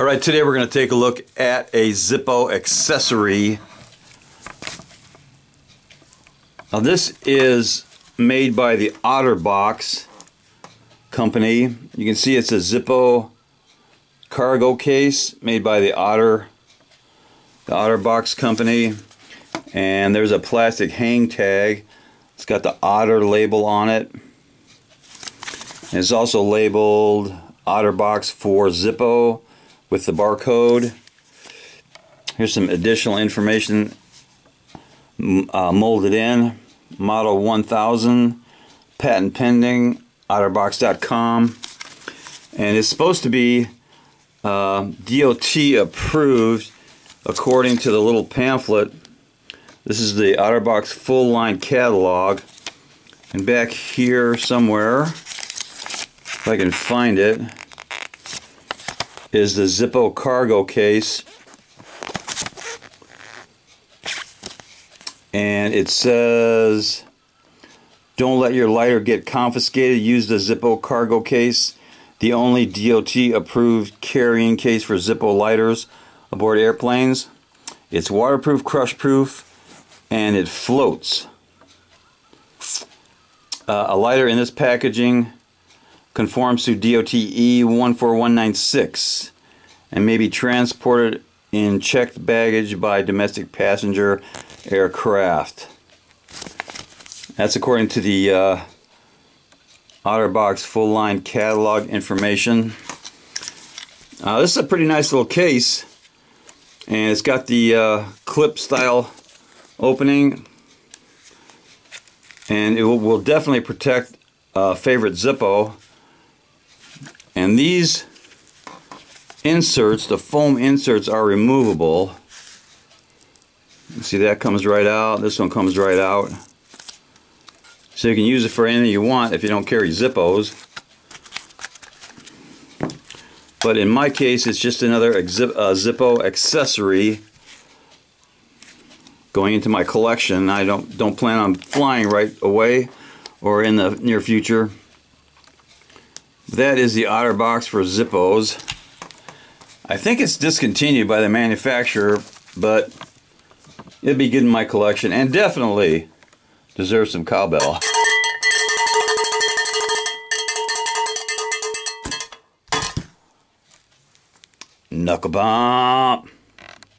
All right, today we're going to take a look at a Zippo accessory. Now this is made by the OtterBox company. You can see it's a Zippo cargo case made by the Otter, the OtterBox company. And there's a plastic hang tag. It's got the Otter label on it. And it's also labeled OtterBox for Zippo with the barcode. Here's some additional information uh, molded in. Model 1000, patent pending, otterbox.com. And it's supposed to be uh, DOT approved according to the little pamphlet. This is the OtterBox full line catalog. And back here somewhere, if I can find it, is the Zippo cargo case. And it says, don't let your lighter get confiscated. Use the Zippo cargo case, the only DOT approved carrying case for Zippo lighters aboard airplanes. It's waterproof, crush proof, and it floats. Uh, a lighter in this packaging conforms to DOT E 14196 and may be transported in checked baggage by domestic passenger aircraft. That's according to the uh, OtterBox full line catalog information. Uh, this is a pretty nice little case and it's got the uh, clip style opening and it will, will definitely protect uh, favorite Zippo and these inserts, the foam inserts are removable. See that comes right out. This one comes right out. So you can use it for anything you want if you don't carry Zippos. But in my case, it's just another uh, Zippo accessory going into my collection. I don't don't plan on flying right away or in the near future. That is the OtterBox for Zippos. I think it's discontinued by the manufacturer, but it'd be good in my collection and definitely deserves some cowbell. Knuckle bump.